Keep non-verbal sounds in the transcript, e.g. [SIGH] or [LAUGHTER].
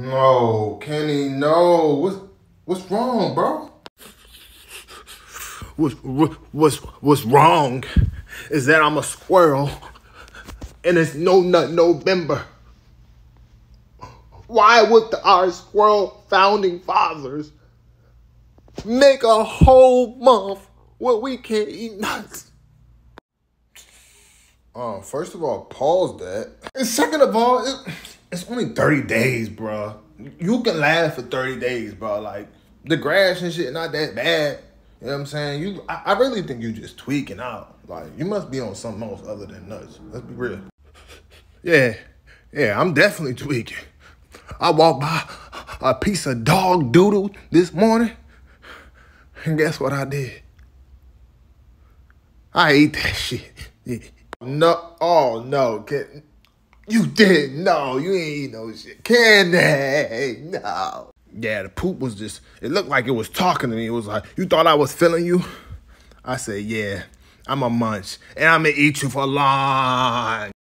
No, Kenny, no. What's what's wrong, bro? What's what's what's wrong is that I'm a squirrel and it's no nut November. Why would the, our squirrel founding fathers make a whole month where we can't eat nuts? Um, first of all, pause that. And second of all, it, it's only 30 days, bro. You can last for 30 days, bro. Like, the grass and shit not that bad. You know what I'm saying? You, I, I really think you just tweaking out. Like, you must be on something else other than nuts. Let's be real. [LAUGHS] Yeah, yeah, I'm definitely tweaking. I walked by a piece of dog doodle this morning, and guess what I did? I ate that [LAUGHS] shit. No, oh no, You didn't, no, you ain't eat no shit. Candy, no. Yeah, the poop was just, it looked like it was talking to me. It was like, you thought I was feeling you? I said, yeah, I'm a munch, and I'm gonna eat you for long.